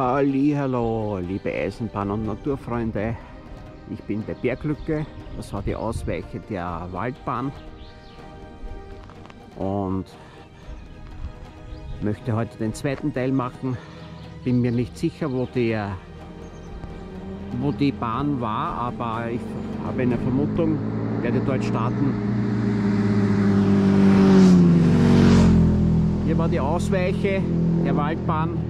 Hallo, liebe Eisenbahn- und Naturfreunde. Ich bin bei Berglücke. Das war die Ausweiche der Waldbahn. Und möchte heute den zweiten Teil machen. Bin mir nicht sicher, wo, der, wo die Bahn war, aber ich habe eine Vermutung, werde dort starten. Hier war die Ausweiche der Waldbahn.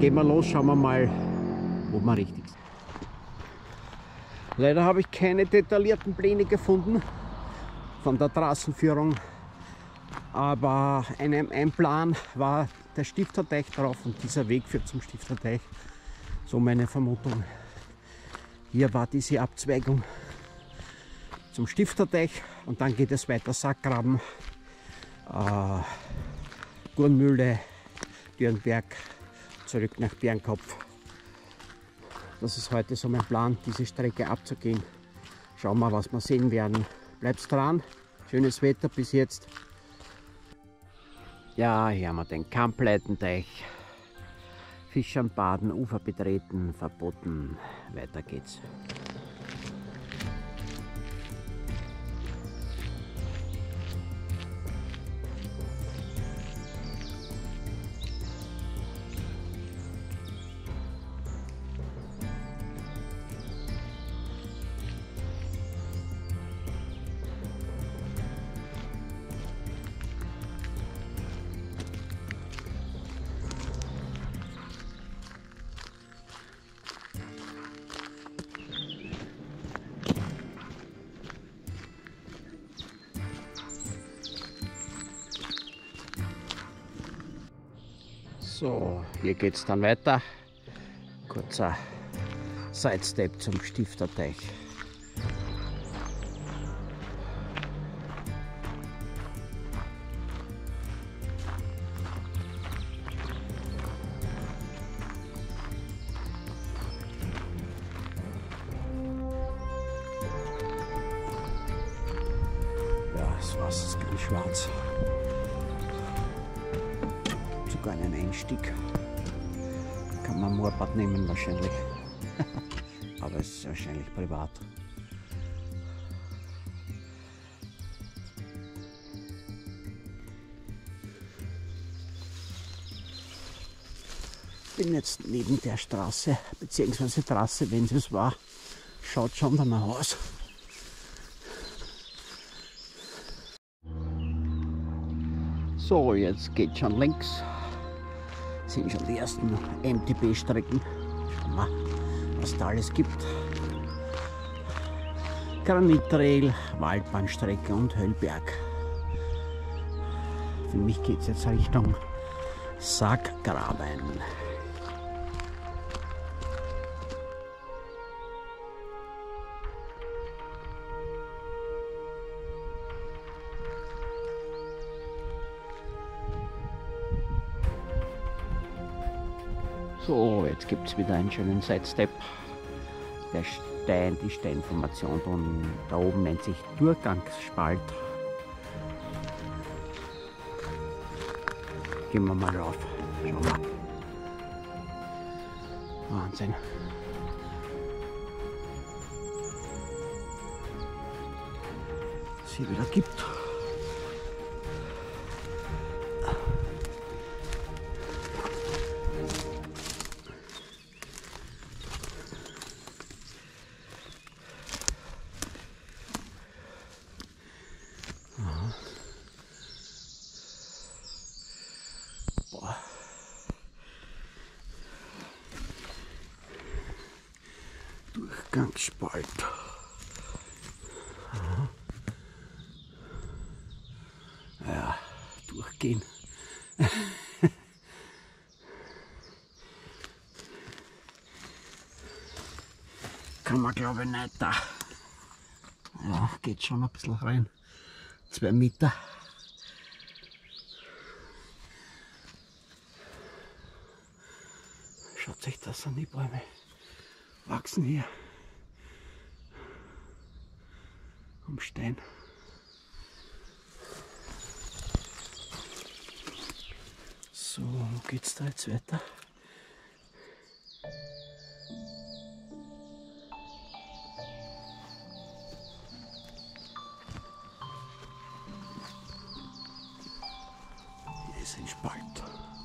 Gehen wir los, schauen wir mal, wo wir richtig sind. Leider habe ich keine detaillierten Pläne gefunden von der Trassenführung, aber ein, ein Plan war der Stifterteich drauf und dieser Weg führt zum Stifterteich. So meine Vermutung. Hier war diese Abzweigung zum Stifterteich und dann geht es weiter Sackgraben, äh, Gurnmühle, Dürnberg, zurück nach Bernkopf. Das ist heute so mein Plan, diese Strecke abzugehen. Schauen wir, was wir sehen werden. Bleibt dran, schönes Wetter bis jetzt. Ja, hier haben wir den Kampleitenteich. Fischern baden, Ufer betreten, verboten. Weiter geht's. So, hier geht es dann weiter. Kurzer Sidestep zum Stifterteich. Sogar einen Einstieg. Kann man Moorbad nehmen wahrscheinlich. Aber es ist wahrscheinlich privat. Bin jetzt neben der Straße, beziehungsweise Trasse, wenn es war. Schaut schon danach aus. So, jetzt geht schon links. Sind schon die ersten MTB-Strecken. Schauen wir, was da alles gibt. Granitrail, Waldbahnstrecke und Höllberg. Für mich geht es jetzt Richtung Sackgraben. So, jetzt gibt es wieder einen schönen Sidestep. Der Stein, die Steinformation und da oben nennt sich Durchgangsspalt. Gehen wir mal rauf. Schauen wir. Wahnsinn. Was wieder gibt. Kann man glaube ich nicht da. Ja, geht schon ein bisschen rein. Zwei Meter. Schaut sich das an die Bäume wachsen hier am Stein. So, wo geht's da jetzt weiter? Hier ist ein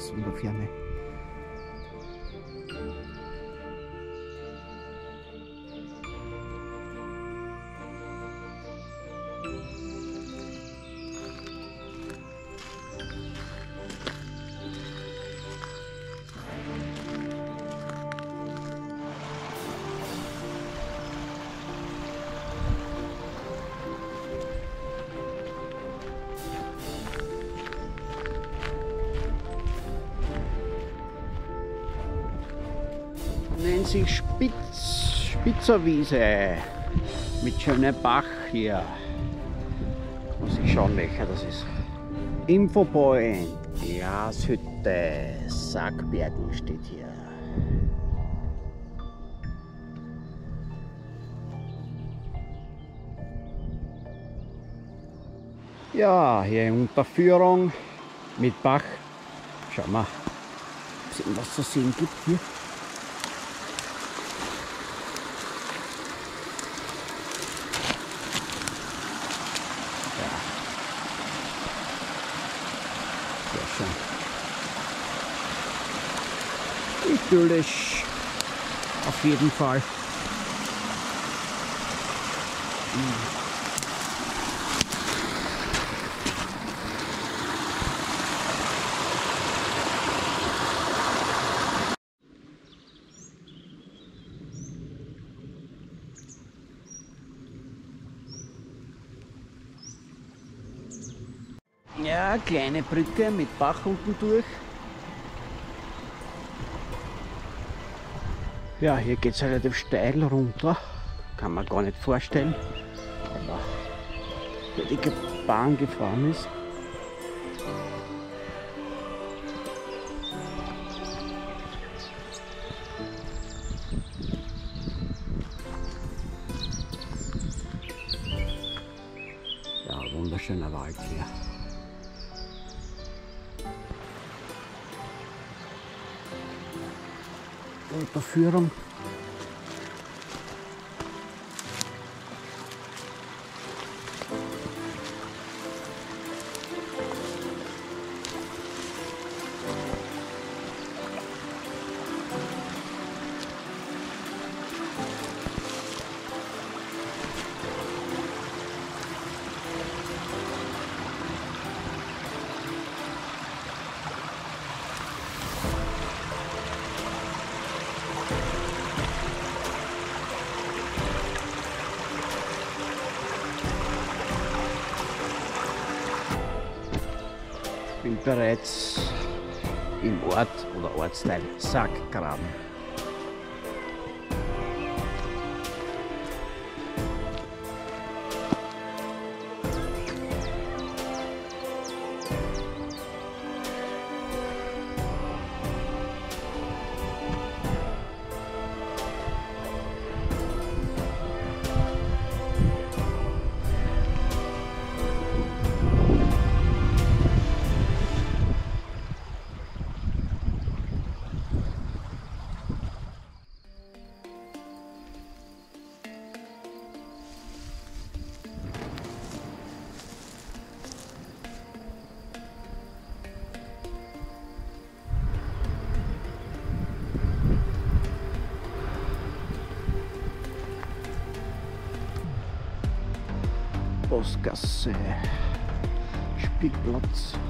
Spalt. Schaut das nennt sich Spitz, Spitzerwiese mit schönem Bach hier. Muss ich schauen, welcher das ist. Infopoint, Glashütte, Sackbergen steht hier. Ja, hier in Unterführung mit Bach. Schau mal, was es zu sehen gibt hier. Sehr Idyllisch. Auf jeden Fall. Ja, kleine Brücke mit Bach unten durch. Ja, hier geht es relativ steil runter. Kann man gar nicht vorstellen. Aber wo die Bahn gefahren ist. Ja, wunderschöner Wald hier. Führung Unterführung. bin bereits im Ort oder Ortsteil Polska Špiklac.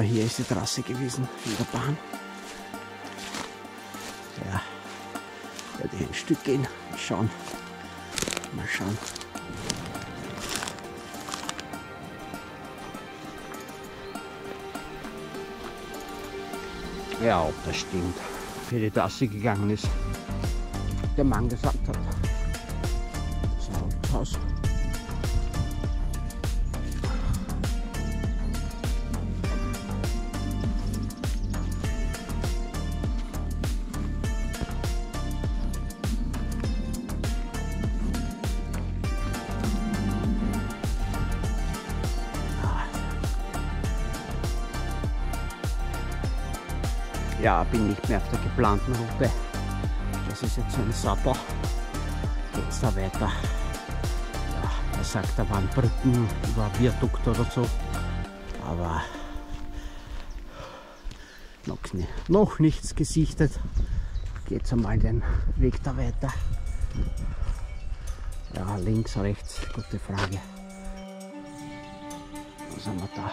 Aber hier ist die Trasse gewesen, in der Bahn. Ja, werde ich ein Stück gehen. Mal schauen. Mal schauen. Ja, ob das stimmt. Für die Trasse gegangen ist. Der Mann gesagt hat. Das Haus. Ja, bin nicht mehr auf der geplanten Route. Das ist jetzt so ein Sattel. Geht's da weiter. Ja, er sagt, da waren Brücken über Viadukt oder so. Aber noch, ni- noch nichts gesichtet. Geht's einmal den Weg da weiter. Ja, links, rechts, gute Frage. Was haben wir da?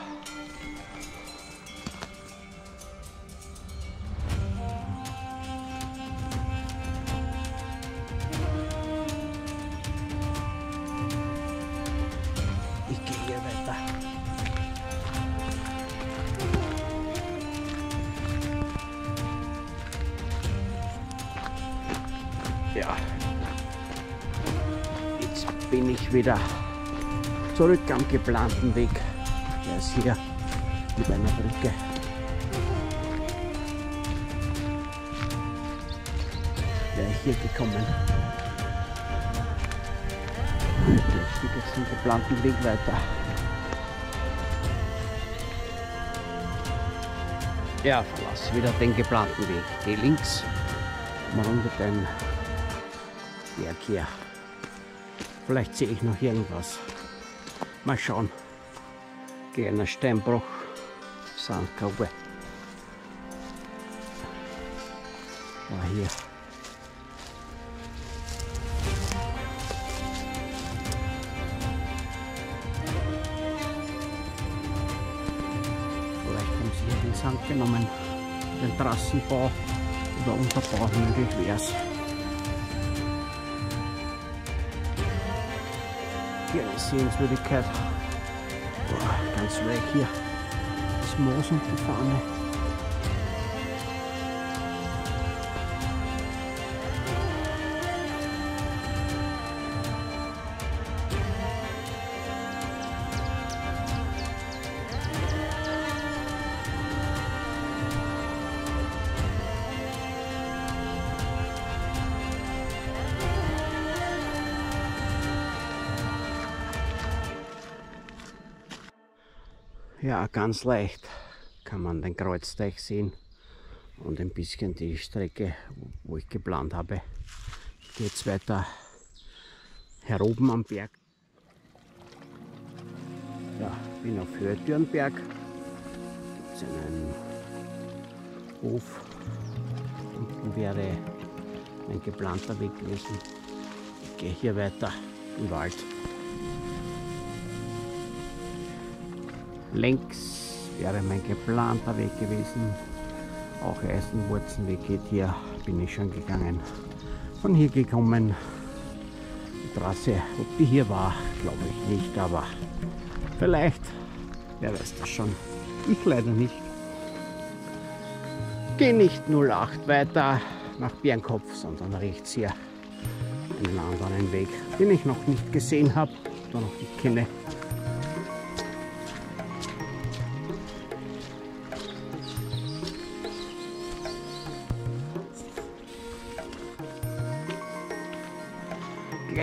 Bin ich wieder zurück am geplanten Weg. Der ist hier mit einer Brücke. Wäre ich hier gekommen. Ich gehe jetzt den geplanten Weg weiter. Ja, verlasse wieder den geplanten Weg. Geh links, mal runter den Berg hier. Vielleicht sehe ich noch irgendwas. Mal schauen. Kleiner Steinbruch, Sandgrube. War hier. Vielleicht haben sie hier den Sand genommen, den Trassenbau oder Unterbau, möglich wäre es. Hier eine Sehenswürdigkeit. Boah, ganz weich hier. Das Moos und die Fahne. Ganz leicht kann man den Kreuzteich sehen und ein bisschen die Strecke, wo ich geplant habe. Geht es weiter heroben am Berg. Ja, bin auf Höhe Dürnberg. Gibt es einen Hof. Unten wäre ein geplanter Weg gewesen. Ich gehe hier weiter im Wald. Längs wäre mein geplanter Weg gewesen. Auch Eisenwurzenweg geht hier, bin ich schon gegangen. Von hier gekommen. Die Trasse, ob die hier war, glaube ich nicht, aber vielleicht, wer weiß das schon. Ich leider nicht. Gehe nicht 08 weiter nach Biernkopf, sondern rechts hier einen anderen Weg, den ich noch nicht gesehen habe oder noch nicht kenne.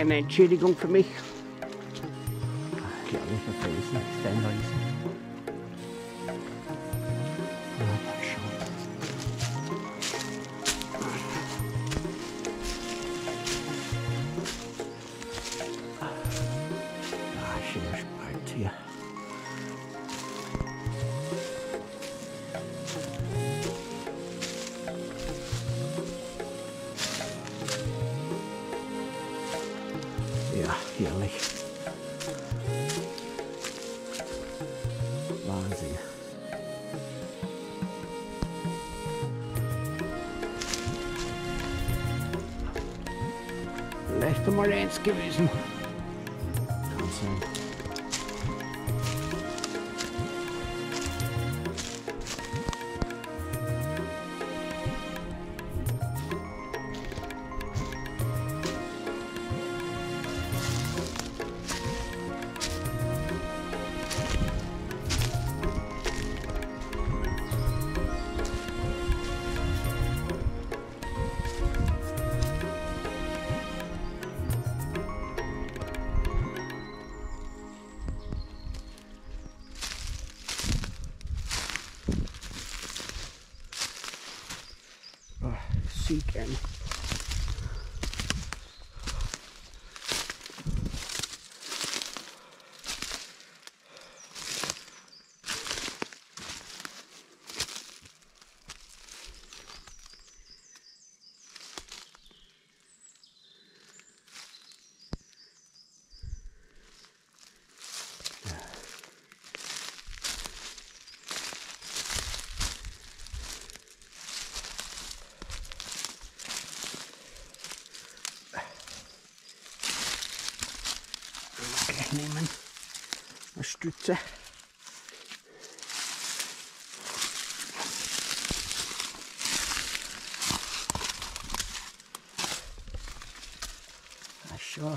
eine Entschädigung für mich? for me. ich. Einmal eins gewesen. più c'è. Lasciò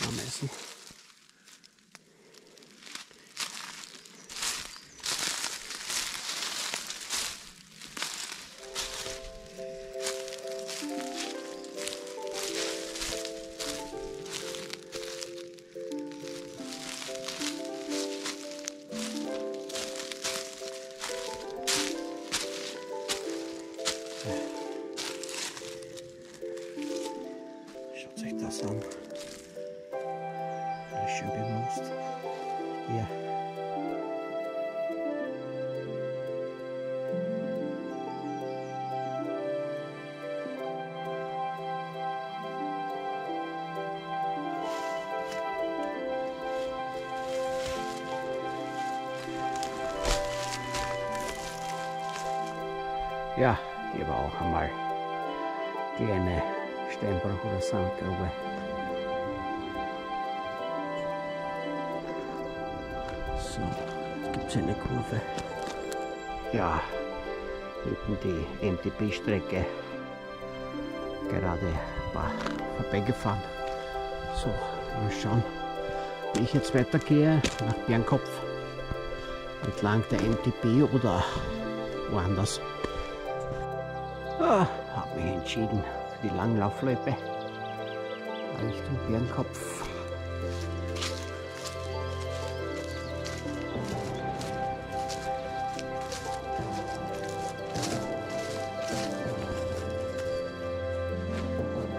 ho messo. Ja, hier war auch einmal kleine Steinbruch oder Sandgrube. So, jetzt gibt es eine Kurve. Ja, hinten die MTB-Strecke. Gerade ein paar vorbeigefahren. So, mal schauen, wie ich jetzt weitergehe nach Bernkopf. Entlang der MTB oder woanders. Ah, habe mich entschieden die Langlaufloipe Richtung Birnkopf.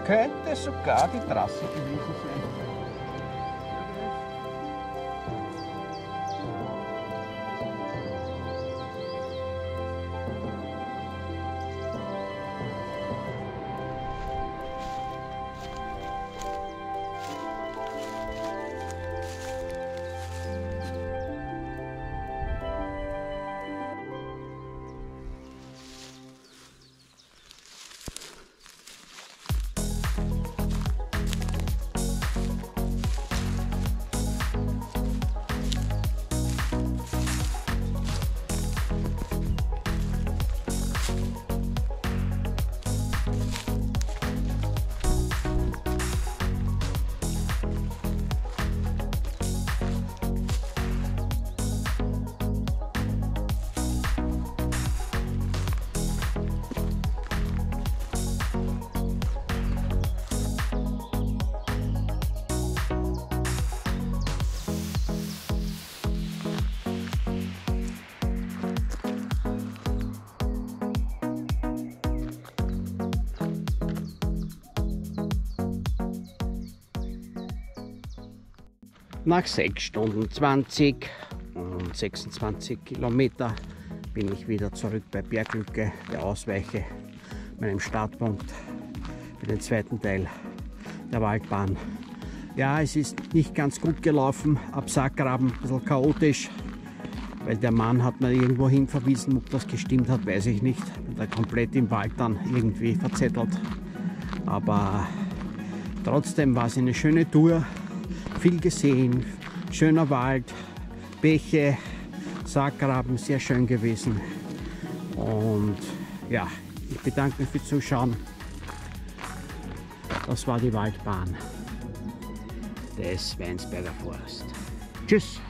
Könnte sogar die Trasse gewesen sein. Nach 6 Stunden 20 und 26 Kilometer bin ich wieder zurück bei Berglücke, der Ausweiche, meinem Startpunkt für den zweiten Teil der Waldbahn. Ja, es ist nicht ganz gut gelaufen, ab Sackgraben, ein bisschen chaotisch, weil der Mann hat mir irgendwo hin verwiesen, ob das gestimmt hat, weiß ich nicht. Bin da komplett im Wald dann irgendwie verzettelt. Aber trotzdem war es eine schöne Tour, viel gesehen, schöner Wald, Bäche, Sackgraben, sehr schön gewesen. Und ja, ich bedanke mich fürs Zuschauen. Das war die Waldbahn des Weinsberger Forst. Tschüss!